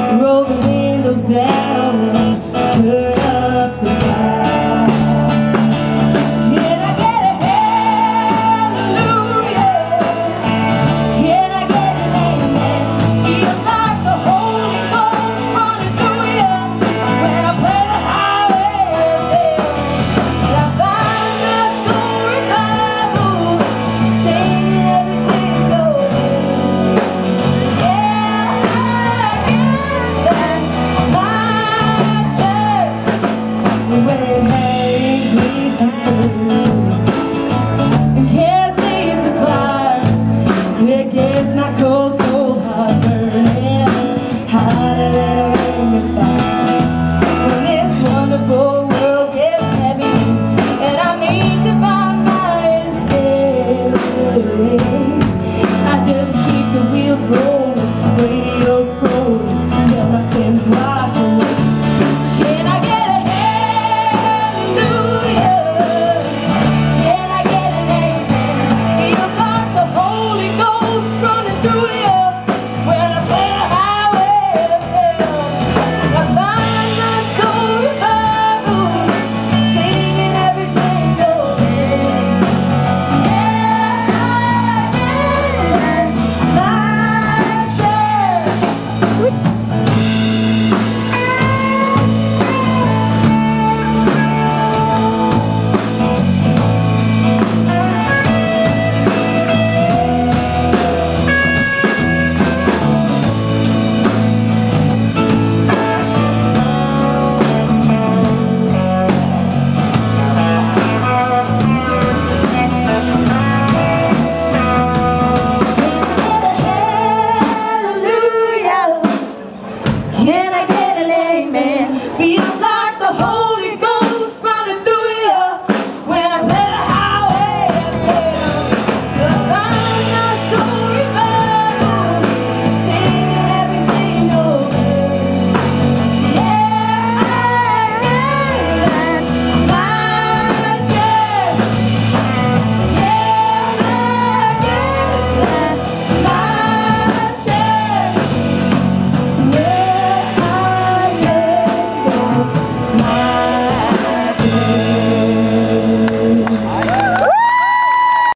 Rolling